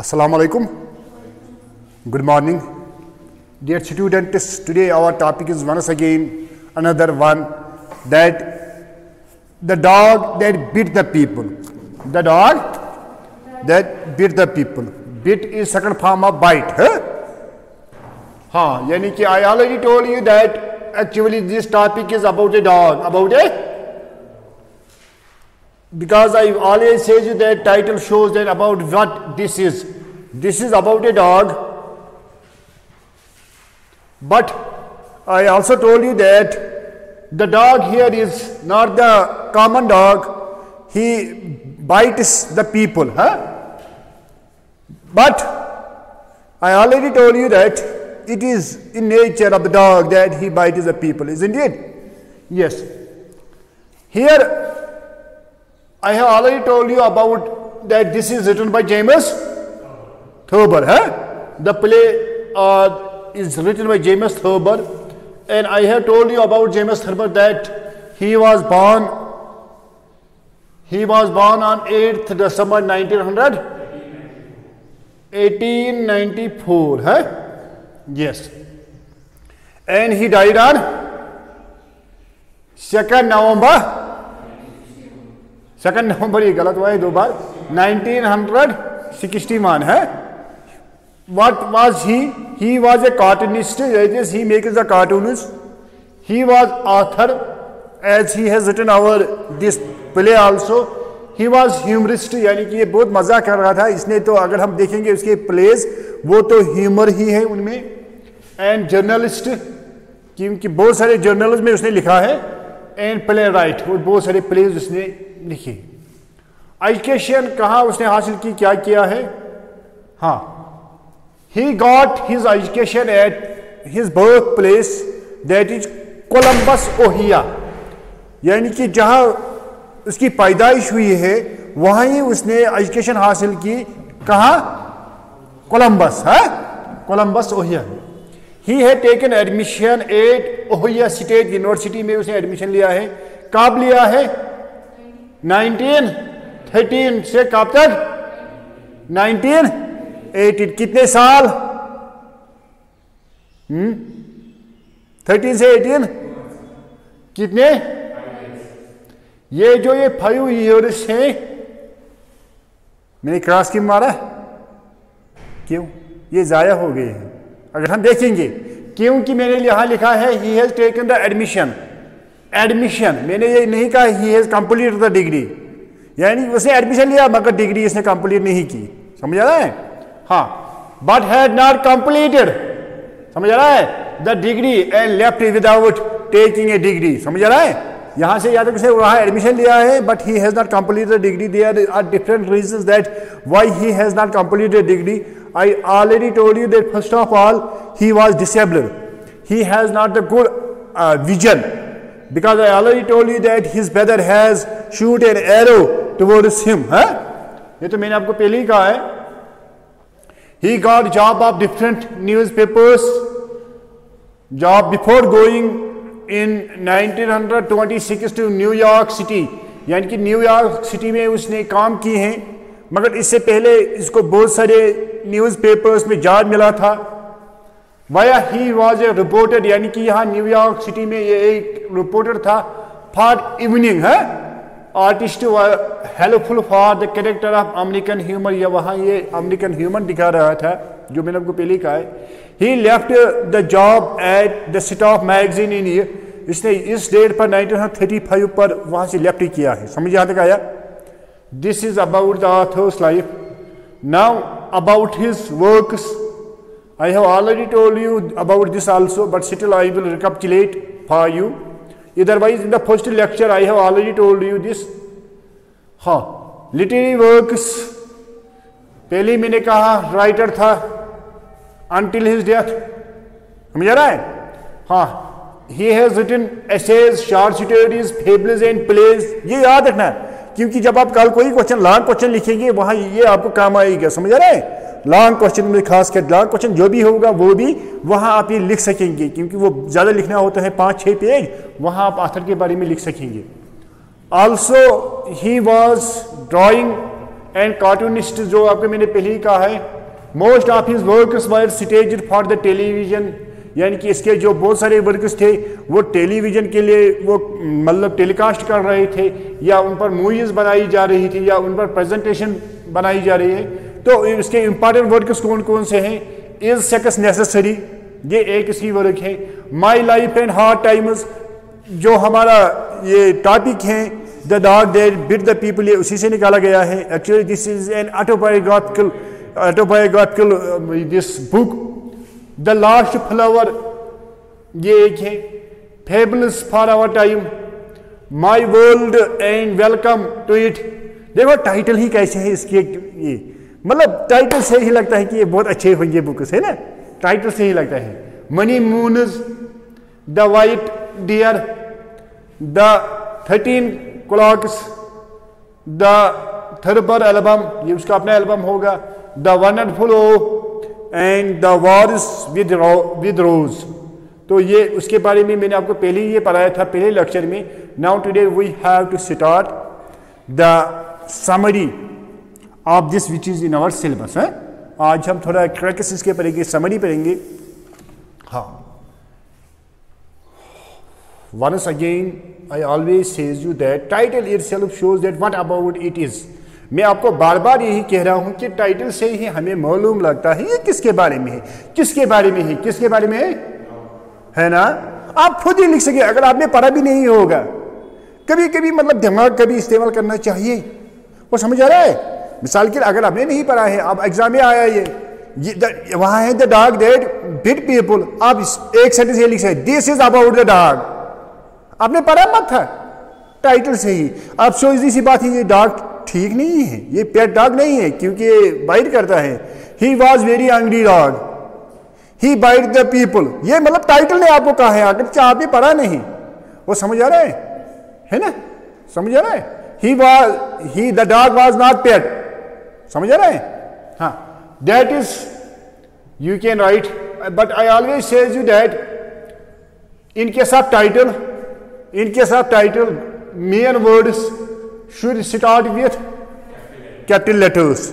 Assalamu alaikum. Good morning. Dear students, today our topic is once again another one that the dog that beat the people. The dog that beat the people. Beat is second form of bite. Huh? Huh, yani ki I already told you that actually this topic is about a dog, about a because I always say you that title shows that about what this is. This is about a dog. But I also told you that the dog here is not the common dog. He bites the people. Huh? But I already told you that it is in nature of the dog that he bites the people, isn't it? Yes. Here I have already told you about that this is written by James Thurber. Huh? The play uh, is written by James Thurber, and I have told you about James Thurber that he was born. He was born on 8th December 1900, 1894. Huh? Yes. And he died on 2nd November second November ये गलत हुआ है दो बार। 1961 है। What was he? He was a cartoonist. Yes he makes the cartoons he was author, as he has written our this play also. He was humorist, यानी कि ये बहुत मज़ा कर रहा था। इसने तो अगर हम देखेंगे उसके प्लेज वो तो ह्यूमर ही है उनमें। एंड जर्नलिस्ट क्योंकि बहुत सारे जर्नल्स में उसने लिखा है। एंड प्ले राइट और बहुत सारे प्लेज उसने लिखी एजुकेशन कहा उसने हासिल की, क्या किया है? हाँ he got his education at his birth place that is Columbus Ohio यानी कि जहाँ उसकी पैदाइश हुई है, वहाँ ही उसने एजुकेशन हासिल की, कहा? कोलंबस है? कोलंबस ओहिया ही है taken admission at Ohio State University में उसने एडमिशन लिया है। कब लिया है? 1913 से कब तक? 1918 कितने साल? हम्म? 13 से 18 कितने? ये जो ये फाइव ईयर्स हैं मैंने क्रॉस क्यों मारा? क्यों? ये ज़ाया हो गए हैं। अगर हम देखेंगे, क्योंकि मैंने यहाँ लिखा है he has taken the admission admission मैंने ये नहीं कहा he has complete the degree यानी उसने एडमिशन लिया मगर डिग्री इसने कंप्लीट नहीं की. समझ आ रहा है? हाँ. बट हैड नॉट कंप्लीटेड समझ आ रहा है? The degree and left without taking a degree समझ आ रहा है? यहाँ से या तो उसने वहाँ एडमिशन लिया है but he has not complete the degree there are different reason that why he has not completed degree I already told you that first of all he was disabled has not the good uh, vision. Because I already told you that his brother has shoot an arrow towards him. Huh? ये तो मैंने आपको पहले ही कहा है He got job of different newspapers job before going in 1926 to New York City यानी कि न्यूयॉर्क सिटी में उसने काम किए हैं मगर इससे पहले इसको बहुत सारे न्यूज़पेपर्स में जॉब मिला था via he was a reporter यानी कि यहाँ न्यूयॉर्क सिटी में ये एक रिपोर्टर था फॉर इवनिंग है artist helpful for the character of American humour या वहाँ ये अमेरिकन ह्यूमर दिखा रहा था जो मैंने आपको पहले कहा है he left the job at the sit of magazine in year इसने इस डेट पर 1935 पर वहाँ से लेफ़्ट किया है समझ यहाँ तक आया this is about the life now about his works I have already told you about this also, but still I will recapitulate for you. Otherwise, in the first lecture, I have already told you this. हाँ literary works पहले मैंने कहा writer था until his death समझ रहा है? हाँ. He has written essays short stories fables and plays ये याद रखना है क्योंकि जब आप कल कोई क्वेश्चन लॉन्ग क्वेश्चन लिखेंगे वहाँ ये आपको काम आएगा। समझ आ रहा है? लॉन्ग क्वेश्चन में खास कर लॉन्ग क्वेश्चन जो भी होगा, वो भी वहाँ आप ये लिख सकेंगे, क्योंकि वो ज़्यादा लिखना होता है पाँच, छः पेज, वहाँ आप आथर के बारे में लिख सकेंगे। Also he was drawing and cartoonist जो आपको मैंने पहले ही कहा है most of his works were stage for the television यानी कि इसके जो बहुत सारे वर्क्स थे, वो टेलीविज़न के लिए वो मतलब टेलीकास्ट कर रहे थे, या उन पर मूवीज़ बनाई जा रही थी, या उन पर प्रेजेंटेशन बनाई जा रही है। तो इसके इंपॉर्टेंट वर्क्स कौन कौन से हैं? इज़ सेक्स नेसेसरी ये एक इसकी वर्क है। My life and hard times जो हमारा ये टॉपिक है the dog that bit the people ये उसी से निकाला गया है। Actually this is an autobiographical autobiographical this book the last flower ये एक है। Fables for our time my world and welcome to it देखो टाइटल ही कैसे है इसकी ये। मतलब टाइटल से ही लगता है कि ये बहुत अच्छे होंगे बुक्स है ना? टाइटल से ही लगता है। Many moons the white deer the thirteen clocks the Thurber album ये उसका अपना एल्बम होगा। The wonderful O and the wars with with Ross तो ये उसके बारे में मैंने आपको पहले ही ये पढ़ाया था, पहले लेक्चर में। Now today we have to start the summary of this which is in our syllabus है, आज हम थोड़ा क्रैकस इसके पढ़ेंगे समरी पढ़ेंगे। हाँ। Once again, I always says you that title itself shows that what about it is. मैं आपको बार बार यही कह रहा हूँ कि टाइटल से ही हमें मालूम लगता है, ये किसके बारे में है? किसके बारे में है? किसके बारे में है? है ना? आप खुद ही लिख सके, अगर आपने पढ़ा भी नहीं होगा। कभी कभी मतलब दिमाग कभी इस्तेमाल करना चाहिए। वो समझ आ रहा है? मिसाल के अगर आपने नहीं पढ़ा है अब एग्ज़ाम में आया ये, वहाँ है the dog that bit people आप एक सेंटेंस ये लिख सकते this is about the dog आपने पढ़ा मत था टाइटल से ही। आप सोच सी बात है ये डॉग ठीक नहीं है ये पेट डॉग नहीं है क्योंकि ये बाइट करता है। He was very angry dog he bite the people ये मतलब टाइटल ने आपको कहा है अगर आपने पढ़ा नहीं? वो समझ आ रहा है? है ना? समझ आ रहा है? He was he the dog was not pet समझ रहे हैं? हाँ। That is you can write but I always says you that इनके साथ टाइटल इनके साथ title main words should start with capital letters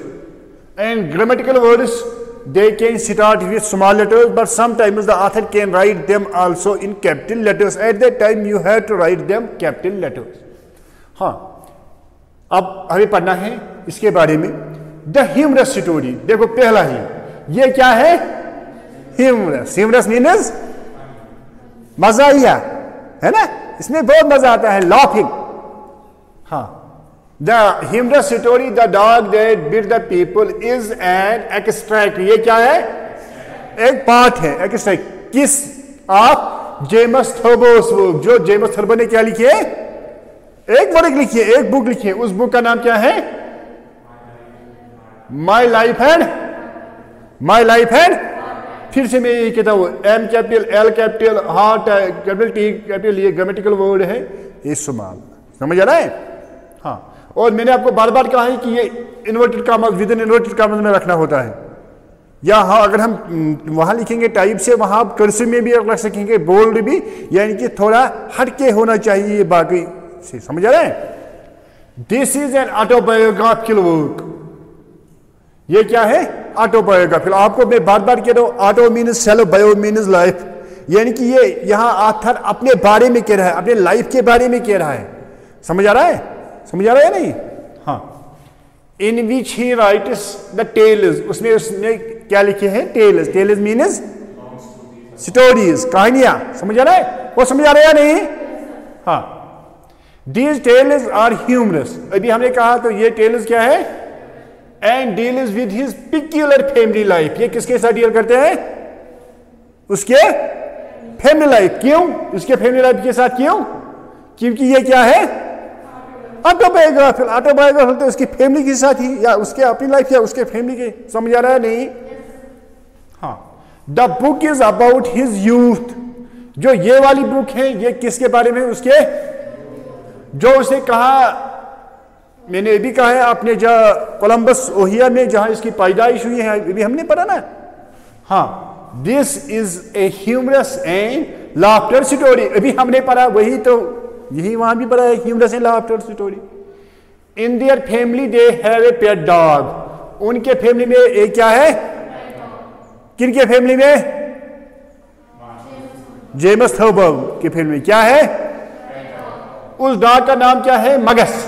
and grammatical words they can start with small letters but sometimes the author can write them also in capital letters at the time you have to write them capital letters हाँ। अब हमें पढ़ना है इसके बारे में। The humorous story. देखो पहला ही। ये क्या है? ह्यूमरस ह्यूमरस मीनस मज़ा आया है ना? इसमें बहुत मज़ा आता है लाफिंग हाँ। The humorous story, the dog that bit the people is an extract ये क्या है? एक पार्ट है एक्सट्रैक्ट किस आप? जेमस थर्बोस जो जेमस थर्बो ने क्या लिखी है? एक वर्क लिखी है, एक बुक लिखी है। उस बुक का नाम क्या है? My life and my life and फिर से मैं यही कहता हूँ M capital L capital hard capital T capital ये ग्रामेटिकल वर्ड है, ये सुमाल समझ आ रहा है? हाँ। और मैंने आपको बार बार कहा है कि ये inverted commas with in inverted commas में रखना होता है। या हाँ अगर हम वहाँ लिखेंगे टाइप से, वहाँ आप कर्सिव में भी रख सकेंगे बोल्ड भी, यानी कि थोड़ा हटके होना चाहिए बाकी से समझ आ रहा है? This is an autobiographical work ये क्या है? ऑटोबायोग्राफी आपको मैं बार बार कह रहा हूँ auto means self bio means life यानी कि ये यहाँ आथर अपने बारे में कह रहा है अपने लाइफ के बारे में कह रहा है। समझ आ रहा है? समझ आ रहा है नहीं? हाँ। In which he writes the tales उसमें उसने क्या लिखे हैं? टेल्स टेल्स मीनस स्टोरीज कहानियाँ। समझ आ रहा है? वो समझ आ रहा है या नहीं? हाँ। दीज टेल्स आर ह्यूमरस अभी हमने कहा तो ये टेल्स क्या है? And deal is with his peculiar family life ये किसके साथ डील करते हैं? उसके फैमिली लाइफ क्यों? उसके फैमिली लाइफ के साथ क्यों? क्योंकि ये क्या है? ऑटोबायोग्राफी ऑटोबायोग्राफी तो उसकी फैमिली के साथ ही, या उसके अपनी लाइफ या उसके फैमिली के, समझ आ रहा है? नहीं। हाँ। The book is about his youth जो ये वाली बुक है, ये किसके बारे में? उसके, जो उसे कहा मैंने ये भी कहा है, आपने जहाँ कोलम्बस ओहिया में जहाँ इसकी पैदाइश हुई है अभी हमने पढ़ा ना। हाँ this is a humorous and laughter story अभी हमने पढ़ा, वही तो यही वहाँ भी पढ़ा है humorous and laughter story in their family they have a pet dog उनके फैमिली में एक क्या है? किनके फैमिली में? जेमस थर्बर्ग की फैमिली क्या है? उस डॉग का नाम क्या है? मगस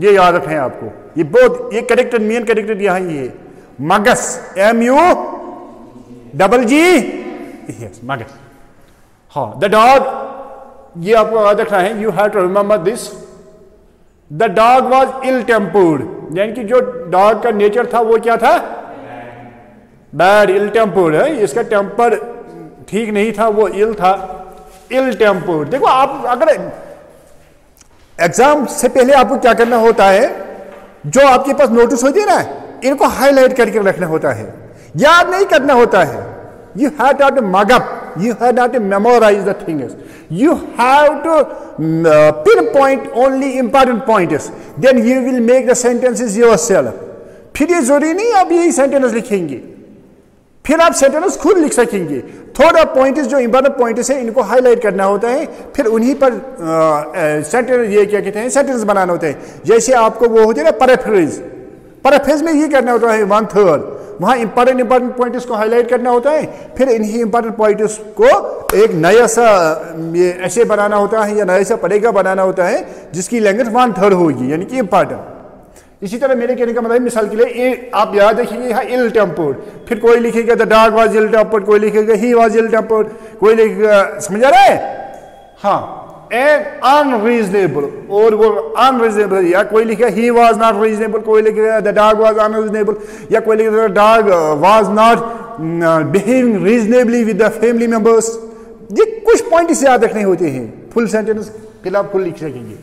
ये याद रखें आपको। ये बहुत, ये करेक्टर मेन करेक्टर यहाँ ये है। Muggs M U double G S Muggs. हाँ द डॉग ये आपको याद रखना है। You have to remember this the dog was ill tempered यानी कि जो डॉग का नेचर था, वो क्या था? बैड इल टेम्पर्ड है। इसका टेम्पर ठीक नहीं था, वो इल था। इल टेम्पर्ड देखो, आप अगर एग्ज़ाम से पहले आपको क्या करना होता है? जो आपके पास नोटिस होती है ना, इनको हाईलाइट करके रखना होता है। याद नहीं करना होता है। You have to mug up you have not to memorize the things you have to pin point only important point then you will make the sentences yourself फिर ये ज़रूरी नहीं आप यही सेंटेंस लिखेंगे। फिर आप सेंटेंस खुद लिख सकेंगे। थोड़ा पॉइंट जो इंपॉर्टेंट पॉइंट है इनको हाईलाइट करना होता है। फिर उन्हीं पर सेंटेंस ये क्या कहते हैं? सेंटेंस बनाना होता है। जैसे आपको वो होते हैं ना पैराफ्रेज पैराफ्रेज में ये करना होता है वन थर्ड वहाँ इंपॉर्टेंट इंपॉर्टेंट पॉइंट्स को हाईलाइट करना होता है। फिर इन्हीं इंपॉर्टेंट पॉइंट्स को एक नया सा ये ऐसे बनाना होता है या नया सा पड़ेगा बनाना होता है जिसकी लैंग्वेज वन थर्ड होगी यानी कि इंपॉर्टेंट इसी तरह मेरे कहने का मतलब मिसाल के लिए ए, आप याद रखेंगे यहाँ इल टेम्पर्ड फिर कोई लिखेगा the dog was ill tempered कोई लिखेगा ही वाज इल टेम्पर्ड कोई लिखेगा, समझ आ रहा है? हाँ एंड अनरीजनेबल और वो अनरीजनेबल या कोई लिखेगा ही वाज नॉट रीजनेबल कोई लिखेगा द डॉग वाज अनरीजनेबल या कोई लिखेगा dog was not behaving reasonably with the family members ये कुछ पॉइंट इसे याद रखने होते हैं फुल सेंटेंस फिर आप फुल लिख सकेंगे।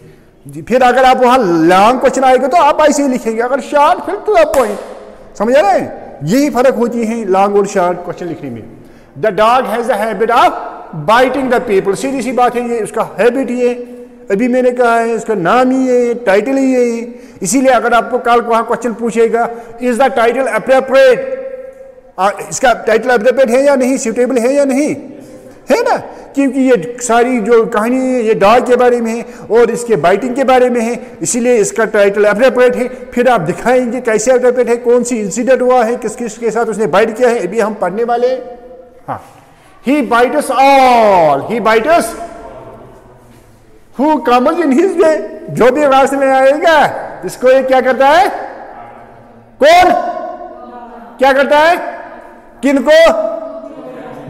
जी, फिर अगर आप वहाँ लॉन्ग क्वेश्चन आएगा तो आप ऐसे ही लिखेंगे, अगर शॉर्ट फिर टू द पॉइंट समझ रहे हैं? यही फ़र्क होती है लॉन्ग और शॉर्ट क्वेश्चन लिखने में। The dog has habit of biting the people सीधी सी बात है, ये उसका हैबिट ये अभी मैंने कहा है इसका नाम ही है टाइटल ही है। इसीलिए अगर आपको कल वहाँ क्वेश्चन पूछेगा इज़ द टाइटल अप्रोप्रिएट इसका टाइटल अप्रोप्रिएट है या नहीं? सुटेबल है या नहीं? है ना? क्योंकि ये सारी जो कहानी है, ये डॉग के बारे में है और इसके बाइटिंग के बारे में है, इसीलिए इसका टाइटल अप्रोप्रिएट है। फिर आप दिखाएँगे कैसे अप्रोप्रिएट है, कौन सी इंसिडेंट हुआ है, किस किस के साथ उसने बाइट किया है अभी हम पढ़ने वाले हाँ। He. Bites all he bites who comes in his way जो भी रास्ते में आएगा, इसको ये क्या करता है? कौन? क्या करता है? किनको?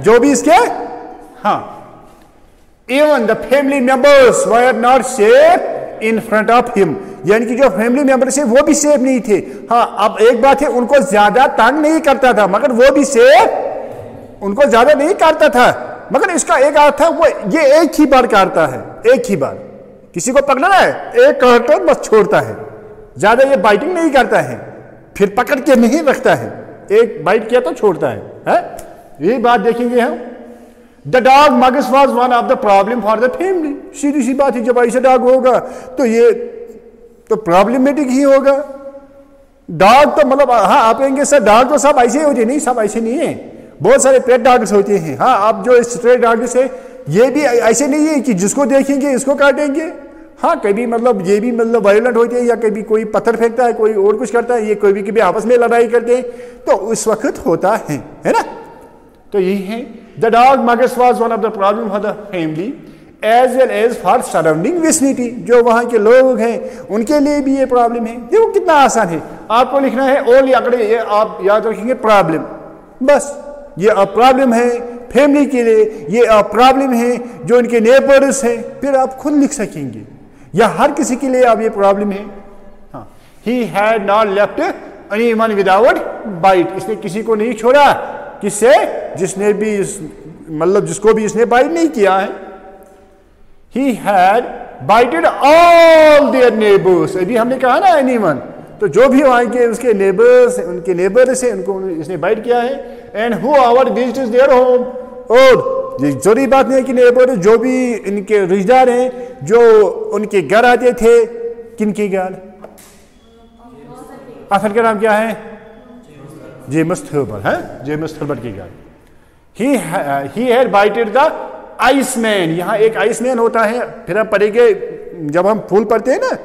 जो भी इसके हाँ। Even the family members were not safe in front of him यानी कि जो फैमिली मेंबर्स है वो भी सेफ़ नहीं थे। हाँ अब एक बात है उनको ज़्यादा तंग नहीं करता था मगर वो भी सेफ़ उनको ज़्यादा नहीं काटता था। मगर इसका एक अर्थ था वो ये एक ही बार काटता है एक ही बार। किसी को पकड़ना है एक काटता बस छोड़ता है। ज़्यादा ये बाइटिंग नहीं करता है फिर पकड़ के नहीं रखता है। एक बाइट किया तो छोड़ता है, है? यही बात देखेंगे हम। The dog Muggs was one of the problem for the family सीधी सी बात है, जब ऐसा डॉग होगा तो ये तो प्रॉब्लमेटिक ही होगा। डॉग तो मतलब हाँ आप कहेंगे, सर डॉग तो सब ऐसे होते नहीं, सब ऐसे नहीं है। बहुत सारे पेट डॉग्स होते हैं। हाँ आप जो स्ट्रेट डॉग्स है ये भी ऐसे नहीं है कि जिसको देखेंगे, इसको काटेंगे। हाँ कभी मतलब ये भी मतलब वायलेंट होते हैं या कभी कोई पत्थर फेंकता है, कोई और कुछ करता है, ये कभी कभी आपस में लड़ाई करते हैं। तो उस वक्त होता है है ना? तो यही है। The dog Muggs was one of the problem for the family as well as for surrounding vicinity जो वहाँ के लोग हैं, उनके लिए भी ये प्रॉब्लम है। देखो कितना आसान है। आपको लिखना है ओनली अकड़े ये आप याद रखेंगे प्रॉब्लम बस, ये अब प्रॉब्लम है फैमिली के लिए, ये अब प्रॉब्लम है जो इनके नेबर्स हैं, फिर आप खुद लिख सकेंगे। या हर किसी के लिए अब ये प्रॉब्लम है। हाँ he had not left one without bite इसने किसी को नहीं छोड़ा। किससे? जिसने भी इस मतलब जिसको भी इसने बाइट नहीं किया है। He had bited all their neighbours अभी हमने कहा ना एनीवन तो जो भी वहाँ के उसके नेबर्स उनके नेबर से उनको इसने बाइट किया है। And who our visit is their home और ये ज़रूरी बात नहीं है कि नेबर जो भी इनके रिश्तेदार हैं, जो उनके घर आते थे किन के घर? असल का नाम क्या है? जेमस थर्बर है जेमस थर्बर की घर ही हैड बाइटेड द आइसमैन यहाँ एक आइसमैन होता है, फिर हम पढ़ेंगे, जब हम फूल पढ़ते हैं ना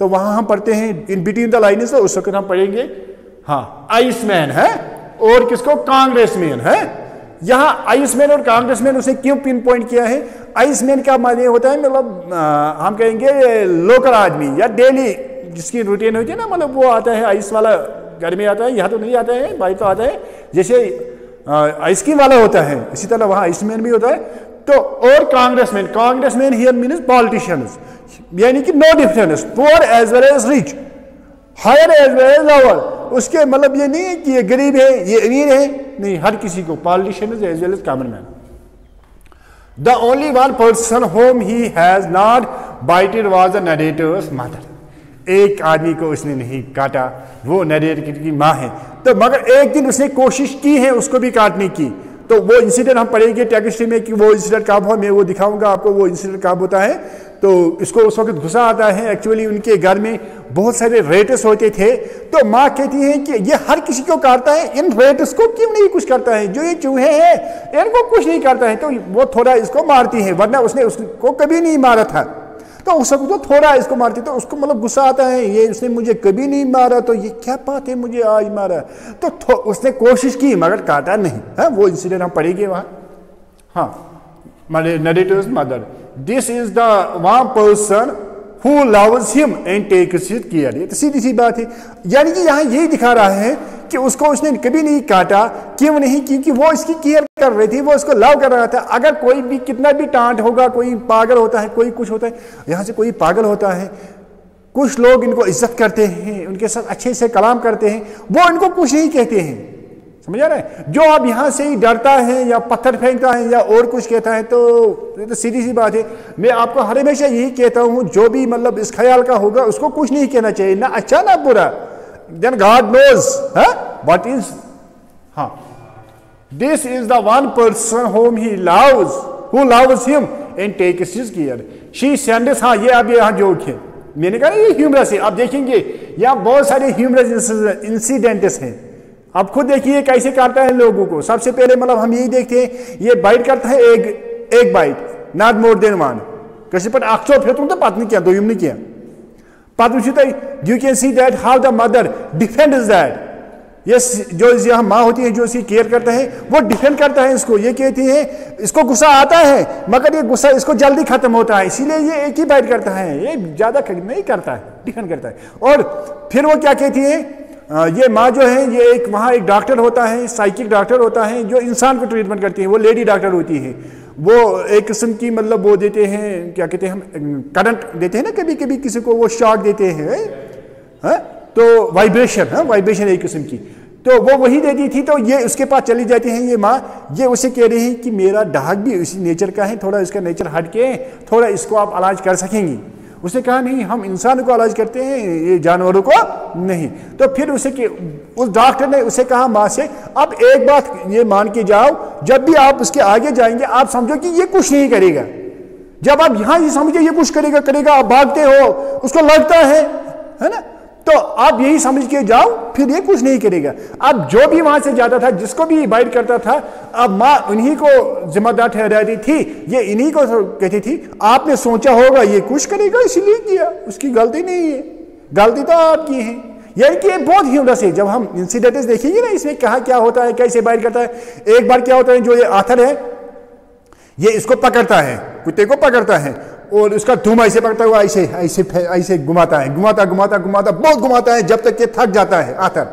तो वहाँ हम पढ़ते हैं इन बिटवीन द लाइन उस वक्त हम पढ़ेंगे हाँ आइसमैन है? और किसको? कांग्रेसमैन है? यहाँ आइसमैन और कांग्रेसमैन उसने क्यों पिन पॉइंट किया है? आइसमैन का माने होता है? मतलब हम कहेंगे लोकल आदमी, या डेली जिसकी रूटीन होती है ना मतलब वो आता है आइस वाला घर में आता है, यहाँ तो नहीं आता है बाइक तो आता है। जैसे आइसक्रीम वाला होता है, इसी तरह वहाँ आइसमैन भी होता है। तो और congressman congressman here mean politicians यानी कि no difference poor as well as rich higher as well as lower उसके मतलब ये नहीं है कि ये गरीब है, ये अमीर है, नहीं, हर किसी को politician as well as common man the only one person whom he has not bited was the narrator's mother एक आदमी को उसने नहीं काटा, वो नरेटर की माँ है। तो मगर एक दिन उसने कोशिश की है, उसको भी काटने की। तो वो इंसिडेंट हम पढ़ेंगे टेक्स्ट्री में कि वो इंसिडेंट कब हुआ, मैं वो दिखाऊँगा आपको, वो इंसिडेंट कब होता है। तो इसको उस वक्त गुस्सा आता है एक्चुअली उनके घर में बहुत सारे रेटस होते थे। तो माँ कहती है कि ये हर किसी को काटता है, इन रेटस को क्यों नहीं कुछ करता है? जो ये चूहे हैं, इनको कुछ नहीं करता है। तो वो थोड़ा इसको मारती है, वरना उसने उसको कभी नहीं मारा था। तो उस वक्त तो थोड़ा इसको मारती तो उसको मतलब गुस्सा आता है ये उसने मुझे कभी नहीं मारा तो ये क्या बात है मुझे आज मारा। तो उसने कोशिश की मगर काटा नहीं है हाँ, वो इंसिडेंट हम पढ़ेंगे वहाँ। हाँ narrator's mother this is the one person who loves him and takes his care ये तो सीधी सी बात है। यानी कि यहाँ यही दिखा रहा है कि उसको उसने कभी नहीं काटा, क्यों नहीं? क्योंकि वो इसकी केयर कर रही थी, वो उसको लव कर रहा था। अगर कोई भी, कितना भी टांट होगा, कोई पागल होता है, कोई कुछ होता है, यहाँ से कोई पागल होता है, कुछ लोग इनको इज़्ज़त करते हैं, उनके साथ अच्छे से कलाम करते हैं, वो इनको कुछ नहीं कहते हैं। समझ आ रहा जो अब यहाँ से ही डरता है, या पत्थर फेंकता है, या और कुछ कहता है तो ये तो सीधी सी बात है। मैं आपको हर हमेशा यही कहता हूँ, जो भी मतलब इस ख्याल का होगा, उसको कुछ नहीं कहना चाहिए, ना अच्छा ना बुरा। Then God knows what is हाँ this is the one person whom he loves who loves him and take his care she sends हाँ ये अब यहाँ जोक है मैंने कहा, ये ह्यूमरस है, आप देखेंगे, यहाँ बहुत सारे ह्यूमरस इंसिडेंट्स हैं। अब खुद देखिए कैसे काटता है लोगों को। सबसे पहले मतलब हम यही देखते हैं, ये बाइट करता है एक एक bite not more than one कैसे पर आखो फिर तुम तो बात नहीं किया, दो नहीं किया। But you can see that how the mother defend is that yes जो यहाँ माँ होती है, जो इसकी केयर करता है, वो डिफेंड करता है इसको। ये कहती है, इसको गुस्सा आता है, मगर ये गुस्सा इसको जल्दी खत्म होता है। इसीलिए ये एक ही बाइट करता है। ये ज़्यादा नहीं करता है डिफेंड करता है। और फिर वो क्या कहती है? ये माँ जो है, ये एक वहाँ एक डॉक्टर होता है साइकिक डॉक्टर होता है, जो इंसान को ट्रीटमेंट करती है। वो लेडी डॉक्टर होती है। वो एक किस्म की मतलब वो देते हैं, क्या कहते हैं हम करंट देते हैं ना कभी कभी किसी को, वो शॉक देते हैं है? हाँ? तो वाइब्रेशन है वाइब्रेशन एक किस्म की तो वो वही देती थी तो ये उसके पास चली जाती हैं ये माँ ये उसे कह रही है कि मेरा डाक भी उसी नेचर का है, थोड़ा इसका नेचर हट के थोड़ा इसको आप इलाज कर सकेंगी उसने कहा, नहीं, हम इंसान को इलाज करते हैं, ये जानवरों को नहीं। तो फिर उसे कि, उस डॉक्टर ने उसे कहा, माँ से, अब एक बात ये मान के जाओ, जब भी आप उसके आगे जाएँगे, आप समझो कि ये कुछ नहीं करेगा। जब आप यहाँ ये समझे ये कुछ करेगा करेगा, आप भागते हो, उसको लगता है है ना? तो आप यही समझ के जाओ, फिर ये कुछ नहीं करेगा। अब जो भी वहाँ से जाता था, जिसको भी बाइट करता था, अब माँ उन्हीं को जिम्मेदार ठहराती थी, ये इन्हीं को कहती थी, आपने सोचा होगा ये कुछ करेगा, इसलिए किया, उसकी गलती नहीं है। गलती तो आपकी है। यानी कि बहुत ह्यूमरस है। जब हम इंसिडेंट्स देखेंगे ना, इसमें कहा क्या होता है, कैसे बाइट करता है, एक बार क्या होता है, जो ये आथर है, ये इसको पकड़ता है, कुत्ते को पकड़ता है और उसका धूम ऐसे पकड़ता हुआ ऐसे ऐसे ऐसे घुमाता है, घुमाता घुमाता घुमाता, बहुत घुमाता है, जब तक ये थक जाता है, आतर।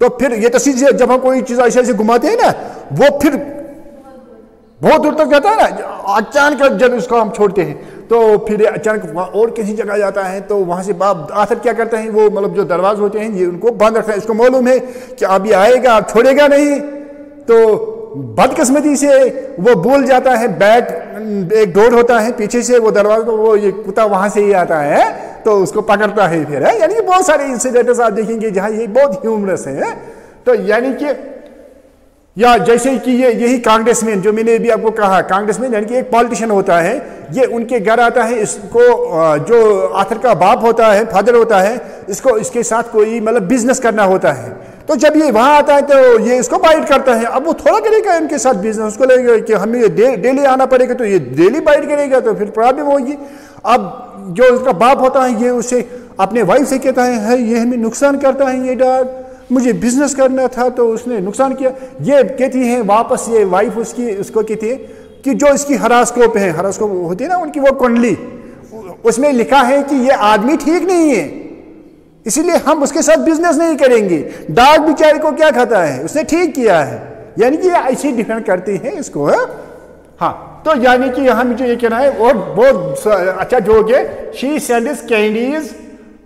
तो फिर ये तो सीधे जब हम कोई चीज़ ऐसे ऐसे घुमाते हैं ना, वो फिर बहुत दूर तक जाता है ना, अचानक जब उसको हम छोड़ते हैं तो फिर अचानक और किसी जगह जाता है तो वहाँ से बाप आखिर क्या करते हैं, वो मतलब जो दरवाजे होते हैं, ये उनको बंद रखते हैं। इसको मालूम है कि अभी आएगा छोड़ेगा नहीं तो बदकिस्मती से वो भूल जाता है, बैट, एक डोर होता है, पीछे से वो दरवाज़ा तो वो ये कुत्ता वहाँ से ही आता है तो उसको पकड़ता है फिर, है? यानी कि बहुत सारे इंसिडेंट्स आप देखेंगे जहाँ ये बहुत ह्यूमरस है तो यानी कि, या जैसे कि ये, यही कांग्रेसमैन जो मैंने भी आपको कहा कांग्रेसमैन यानी कि एक पॉलिटिशियन होता है, ये उनके घर आता है, इसको जो आथर का बाप होता है फादर होता है, इसको, इसके साथ कोई मतलब बिज़नेस करना होता है। तो जब ये वहाँ आता है तो ये इसको बाइट करता है। अब वो थोड़ा करेगा इनके साथ बिज़नेस उसको लेगा कि हमें ये डेली आना पड़ेगा तो ये डेली बाइट करेगा तो फिर प्रॉब्लम होगी। अब जो उसका बाप होता है ये उसे अपने वाइफ से कहता है, है ये हमें नुकसान करता है ये डॉग मुझे बिज़नेस करना था तो उसने नुकसान किया। ये कहती है वापस ये वाइफ उसकी उसको कहती है कि जो इसकी हरास्कोप है हरास्कोप होती है ना उनकी वो कुंडली उसमें लिखा है कि ये आदमी ठीक नहीं है। इसीलिए हम उसके साथ बिज़नेस नहीं करेंगे। डाक बेचारे को क्या खाता है? उसने ठीक किया है। यानी कि ऐसे डिफेंड करते हैं इसको, है? हाँ तो यानी कि यहाँ मुझे ये कहना है, और बहुत अच्छा जोक है she sends candies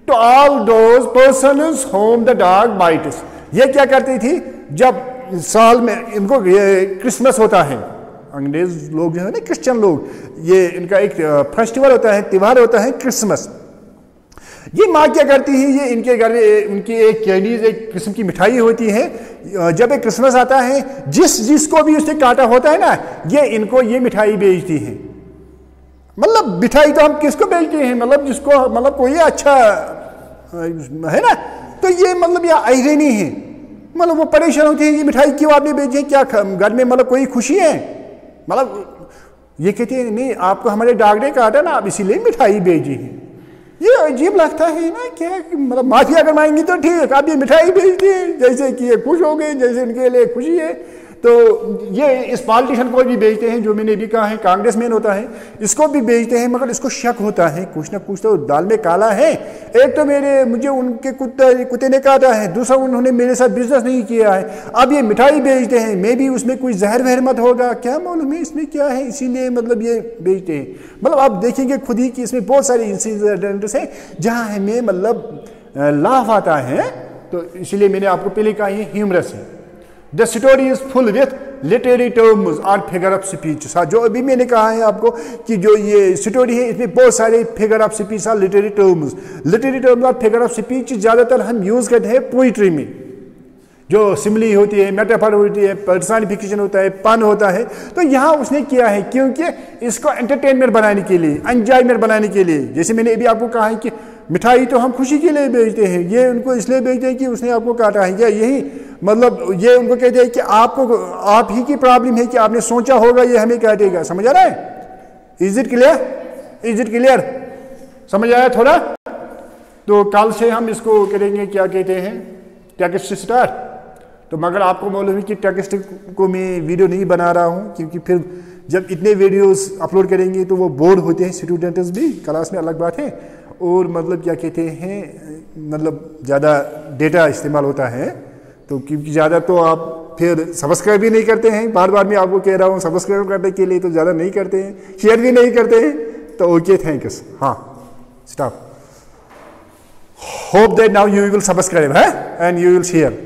to all those person whom the dog bites ये क्या करती थी? जब साल में इनको ये क्रिसमस होता है, अंग्रेज़ लोग जो है ना क्रिश्चियन लोग, ये इनका एक फेस्टिवल होता है, त्यौहार होता है क्रिसमस ये माँ क्या करती है? ये इनके घर में उनकी एक कैंडीज एक किस्म की मिठाई होती है। जब एक क्रिसमस आता है, जिस, जिसको भी उसने काटा होता है ना, ये इनको ये मिठाई बेचती है। मतलब मिठाई तो हम किसको बेचते हैं? मतलब जिसको मतलब कोई अच्छा है ना? तो ये मतलब यह आयरनी है। मतलब वो परेशान होती है, ये मिठाई क्यों आपने बेची है? क्या घर में मतलब कोई खुशी है? मतलब ये कहते हैं, नहीं, आपको हमारे ने काटा ना, आप इसीलिए मिठाई भेजी है। ये अजीब लगता है ना क्या मतलब माफिया अगर तो ठीक, आप ये मिठाई भेज दिए जैसे कि ये खुश हो गए, जैसे इनके लिए खुशी है। तो ये इस पॉलिटिशियन को भी बेचते हैं, जो मैंने भी कहा है कांग्रेस मैन होता है, इसको भी बेचते हैं, मगर इसको शक होता है। कुछ ना कुछ तो दाल में काला है। एक तो मेरे, मुझे उनके कुत्ते कुत्ते ने काटा है दूसरा उन्होंने मेरे साथ बिज़नेस नहीं किया है। अब ये मिठाई बेचते हैं, मे भी उसमें कोई जहर वहर मत होगा। क्या मालूम है इसमें क्या है? इसीलिए मतलब ये बेचते हैं। मतलब आप देखेंगे खुद ही कि इसमें बहुत सारे इंसिडेंट्स हैं, जहाँ हमें मतलब लाभ आता है। तो इसलिए मैंने आपको पहले कहा, ये ह्यूमरस है। The story is full with literary terms और फिगर ऑफ़ स्पीच जो अभी मैंने कहा है आपको कि जो ये स्टोरी है, इसमें बहुत सारे फिगर ऑफ़ स्पीच और लिटरेरी टर्म्स लिटरेरी टर्म्स और फिगर ऑफ़ स्पीच ज़्यादातर हम यूज़ करते हैं पोइट्री में. जो सिमली होती है मेटाफर होती है पर्सनिफिकेशन होता है पन होता है तो यहाँ उसने किया है क्योंकि इसको एंटरटेनमेंट बनाने के लिए एंजॉयमेंट बनाने के लिए. जैसे मैंने अभी आपको कहा है कि मिठाई तो हम खुशी के लिए बेचते हैं, ये उनको इसलिए बेचते हैं कि उसने आपको काटा है, या यही मतलब ये उनको कहते हैं कि आपको, आप ही की प्रॉब्लम है कि आपने सोचा होगा, ये हमें काटेगा समझ आ रहा है? Is it clear is it clear समझ आया थोड़ा? तो कल से हम इसको करेंगे, क्या कहते हैं? टेक्स्ट स्टार तो मगर आपको मालूम है कि टेक्स्ट को मैं वीडियो नहीं बना रहा हूँ, क्योंकि फिर जब इतने वीडियोस अपलोड करेंगे तो वो बोर्ड होते हैं स्टूडेंट्स भी। क्लास में अलग बात है। और मतलब क्या कहते हैं मतलब ज़्यादा डेटा इस्तेमाल होता है। तो क्योंकि ज़्यादा तो आप फिर सब्सक्राइब भी नहीं करते हैं। बार बार मैं आपको कह रहा हूँ सब्सक्राइब करने के लिए तो ज़्यादा नहीं करते हैं। शेयर भी नहीं करते हैं। तो ओके थैंक यू हाँ stop hope that now you will subscribe है? And you will share